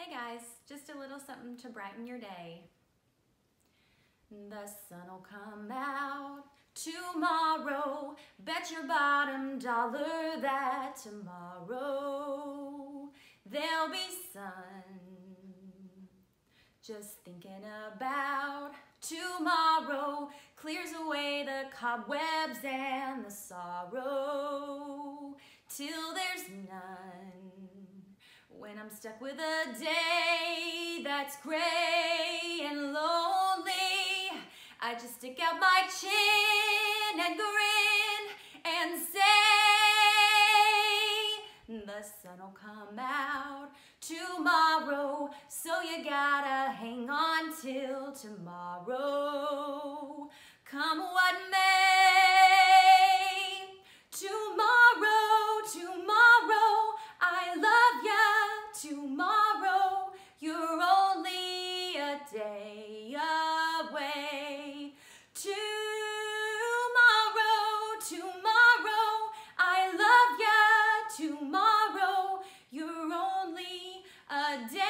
Hey guys, just a little something to brighten your day. The sun will come out tomorrow. Bet your bottom dollar that tomorrow there'll be sun. Just thinking about tomorrow clears away the cobwebs and the sorrow till. When I'm stuck with a day that's gray and lonely, I just stick out my chin and grin and say, the sun'll come out tomorrow, so you gotta hang on till tomorrow. Come what may. a day.